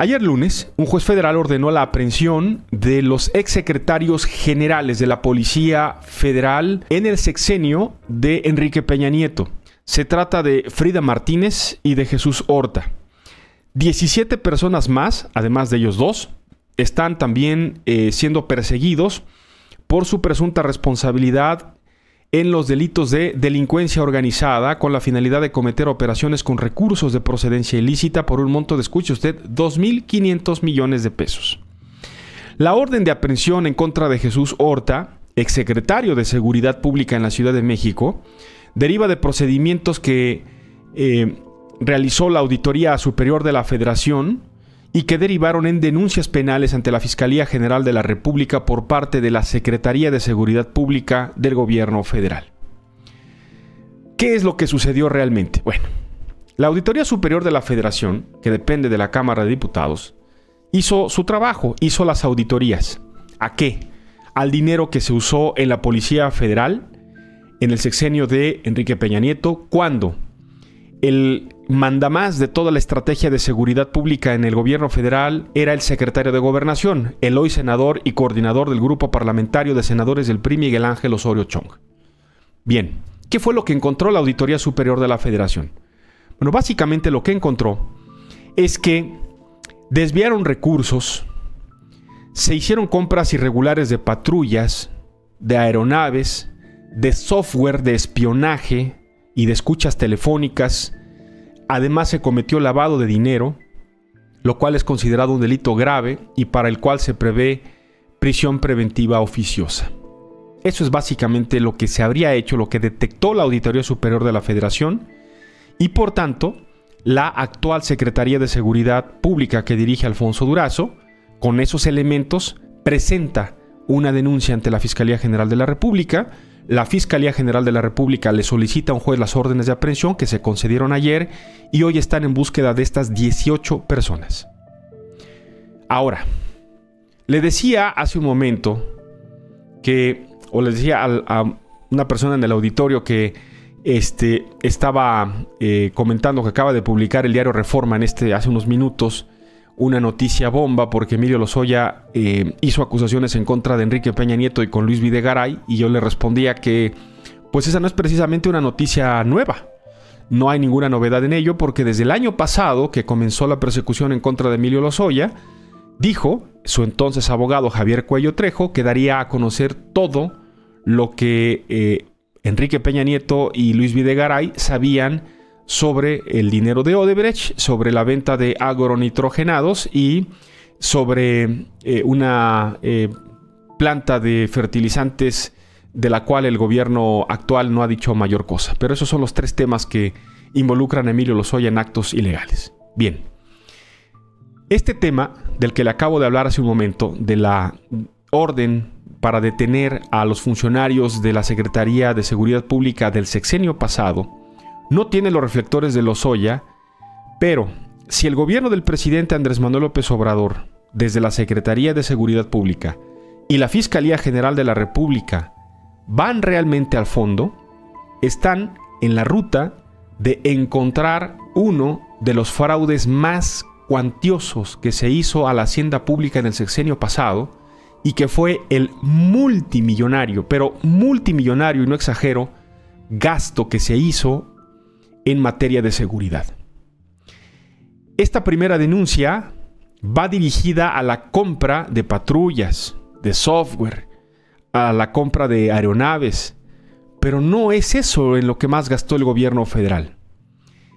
Ayer lunes, un juez federal ordenó la aprehensión de los exsecretarios generales de la Policía Federal en el sexenio de Enrique Peña Nieto. Se trata de Frida Martínez y de Jesús Horta. 17 personas más, además de ellos dos, están también eh, siendo perseguidos por su presunta responsabilidad en los delitos de delincuencia organizada con la finalidad de cometer operaciones con recursos de procedencia ilícita por un monto de, escuche usted, 2.500 millones de pesos. La orden de aprehensión en contra de Jesús Horta, exsecretario de Seguridad Pública en la Ciudad de México, deriva de procedimientos que eh, realizó la Auditoría Superior de la Federación y que derivaron en denuncias penales ante la Fiscalía General de la República por parte de la Secretaría de Seguridad Pública del Gobierno Federal. ¿Qué es lo que sucedió realmente? Bueno, la Auditoría Superior de la Federación, que depende de la Cámara de Diputados, hizo su trabajo, hizo las auditorías. ¿A qué? Al dinero que se usó en la Policía Federal en el sexenio de Enrique Peña Nieto, cuando el mandamás de toda la estrategia de seguridad pública en el gobierno federal era el secretario de Gobernación, el hoy senador y coordinador del grupo parlamentario de senadores del PRI, Miguel Ángel Osorio Chong. Bien, ¿qué fue lo que encontró la Auditoría Superior de la Federación? Bueno, básicamente lo que encontró es que desviaron recursos, se hicieron compras irregulares de patrullas, de aeronaves, de software de espionaje, y de escuchas telefónicas. Además se cometió lavado de dinero, lo cual es considerado un delito grave y para el cual se prevé prisión preventiva oficiosa. Eso es básicamente lo que se habría hecho, lo que detectó la Auditoría Superior de la Federación y por tanto la actual Secretaría de Seguridad Pública que dirige Alfonso Durazo, con esos elementos, presenta una denuncia ante la Fiscalía General de la República la Fiscalía General de la República le solicita a un juez las órdenes de aprehensión que se concedieron ayer y hoy están en búsqueda de estas 18 personas. Ahora, le decía hace un momento que, o le decía a, una persona en el auditorio que este, estaba eh, comentando que acaba de publicar el diario Reforma en este, hace unos minutos, una noticia bomba porque Emilio Lozoya eh, hizo acusaciones en contra de Enrique Peña Nieto y con Luis Videgaray y yo le respondía que pues esa no es precisamente una noticia nueva. No hay ninguna novedad en ello porque desde el año pasado que comenzó la persecución en contra de Emilio Lozoya, dijo su entonces abogado Javier Cuello Trejo que daría a conocer todo lo que eh, Enrique Peña Nieto y Luis Videgaray sabían sobre el dinero de Odebrecht, sobre la venta de agronitrogenados y sobre eh, una eh, planta de fertilizantes de la cual el gobierno actual no ha dicho mayor cosa. Pero esos son los tres temas que involucran a Emilio Lozoya en actos ilegales. Bien. Este tema del que le acabo de hablar hace un momento, de la orden para detener a los funcionarios de la Secretaría de Seguridad Pública del sexenio pasado, no tiene los reflectores de Lozoya, pero si el gobierno del presidente Andrés Manuel López Obrador, desde la Secretaría de Seguridad Pública y la Fiscalía General de la República van realmente al fondo, están en la ruta de encontrar uno de los fraudes más cuantiosos que se hizo a la hacienda pública en el sexenio pasado y que fue el multimillonario, pero multimillonario y no exagero, gasto que se hizo en materia de seguridad. Esta primera denuncia va dirigida a la compra de patrullas, de software, a la compra de aeronaves, pero no es eso en lo que más gastó el gobierno federal.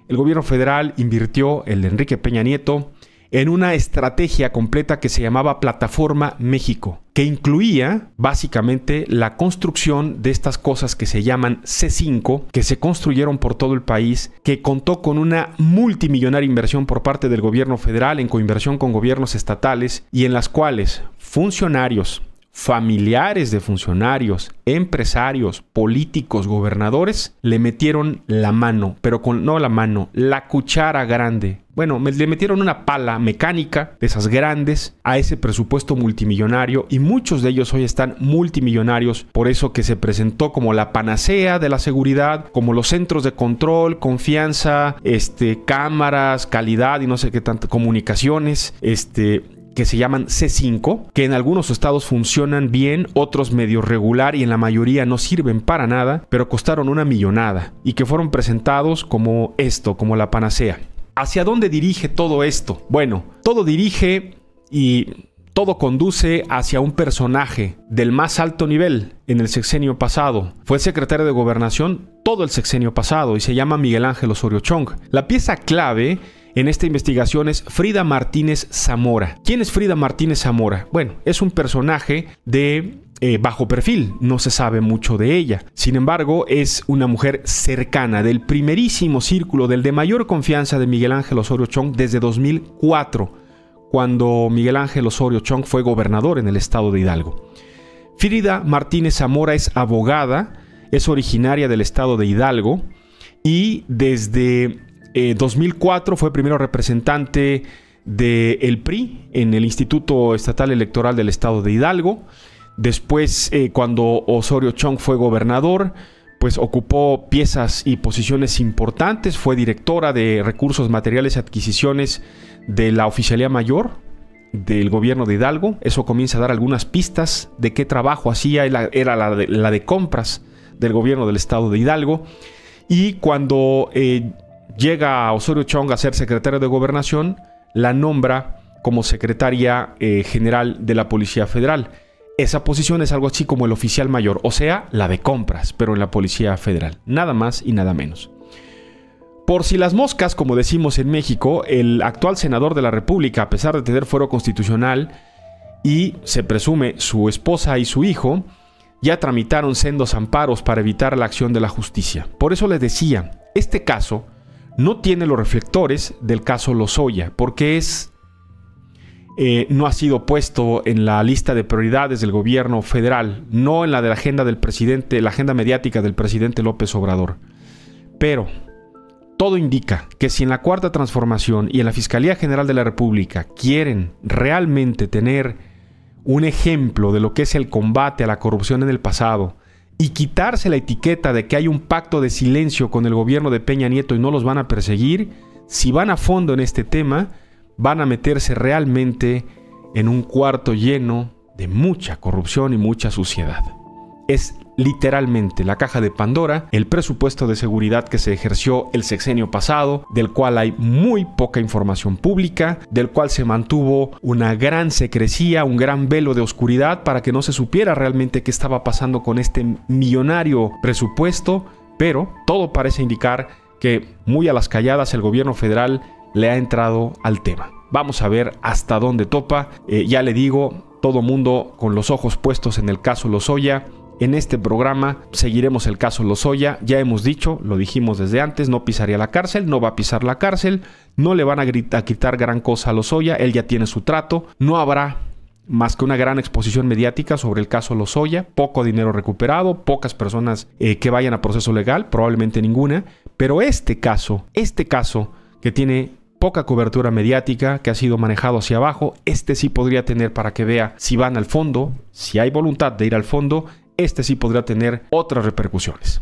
El gobierno federal invirtió, el Enrique Peña Nieto, en una estrategia completa que se llamaba Plataforma México, que incluía básicamente la construcción de estas cosas que se llaman C5, que se construyeron por todo el país, que contó con una multimillonaria inversión por parte del gobierno federal en coinversión con gobiernos estatales y en las cuales funcionarios, familiares de funcionarios, empresarios, políticos, gobernadores, le metieron la mano, pero con no la mano, la cuchara grande. Bueno, le metieron una pala mecánica de esas grandes a ese presupuesto multimillonario y muchos de ellos hoy están multimillonarios, por eso que se presentó como la panacea de la seguridad, como los centros de control, confianza, este, cámaras, calidad y no sé qué tanto, comunicaciones, este, que se llaman C5, que en algunos estados funcionan bien, otros medio regular y en la mayoría no sirven para nada, pero costaron una millonada y que fueron presentados como esto, como la panacea. ¿Hacia dónde dirige todo esto? Bueno, todo dirige y todo conduce hacia un personaje del más alto nivel en el sexenio pasado. Fue secretario de gobernación todo el sexenio pasado y se llama Miguel Ángel Osorio Chong. La pieza clave en esta investigación es Frida Martínez Zamora. ¿Quién es Frida Martínez Zamora? Bueno, es un personaje de eh, bajo perfil, no se sabe mucho de ella. Sin embargo, es una mujer cercana del primerísimo círculo, del de mayor confianza de Miguel Ángel Osorio Chong desde 2004, cuando Miguel Ángel Osorio Chong fue gobernador en el estado de Hidalgo. Frida Martínez Zamora es abogada, es originaria del estado de Hidalgo y desde 2004 eh, fue primero representante del PRI en el Instituto Estatal Electoral del Estado de Hidalgo. Después, eh, cuando Osorio Chong fue gobernador, pues ocupó piezas y posiciones importantes. Fue directora de recursos materiales y adquisiciones de la Oficialía Mayor del gobierno de Hidalgo. Eso comienza a dar algunas pistas de qué trabajo hacía. Era la de, la de compras del gobierno del estado de Hidalgo. Y cuando eh, llega Osorio Chong a ser secretario de gobernación, la nombra como secretaria eh, general de la Policía Federal. Esa posición es algo así como el oficial mayor, o sea, la de compras, pero en la Policía Federal. Nada más y nada menos. Por si las moscas, como decimos en México, el actual senador de la República, a pesar de tener fuero constitucional y se presume su esposa y su hijo, ya tramitaron sendos amparos para evitar la acción de la justicia. Por eso les decía, este caso no tiene los reflectores del caso Lozoya, porque es eh, no ha sido puesto en la lista de prioridades del gobierno federal, no en la de la agenda del presidente, la agenda mediática del presidente López Obrador. Pero todo indica que si en la cuarta transformación y en la Fiscalía General de la República quieren realmente tener un ejemplo de lo que es el combate a la corrupción en el pasado, y quitarse la etiqueta de que hay un pacto de silencio con el gobierno de Peña Nieto y no los van a perseguir, si van a fondo en este tema, van a meterse realmente en un cuarto lleno de mucha corrupción y mucha suciedad. Es literalmente la caja de Pandora, el presupuesto de seguridad que se ejerció el sexenio pasado, del cual hay muy poca información pública, del cual se mantuvo una gran secrecía, un gran velo de oscuridad para que no se supiera realmente qué estaba pasando con este millonario presupuesto, pero todo parece indicar que muy a las calladas el gobierno federal le ha entrado al tema. Vamos a ver hasta dónde topa. Eh, ya le digo, todo mundo con los ojos puestos en el caso Lozoya en este programa seguiremos el caso Lozoya. Ya hemos dicho, lo dijimos desde antes, no pisaría la cárcel, no va a pisar la cárcel, no le van a, quitar gran cosa a Lozoya, él ya tiene su trato, no habrá más que una gran exposición mediática sobre el caso Lozoya, poco dinero recuperado, pocas personas eh, que vayan a proceso legal, probablemente ninguna, pero este caso, este caso que tiene poca cobertura mediática, que ha sido manejado hacia abajo, este sí podría tener para que vea si van al fondo, si hay voluntad de ir al fondo este sí podría tener otras repercusiones.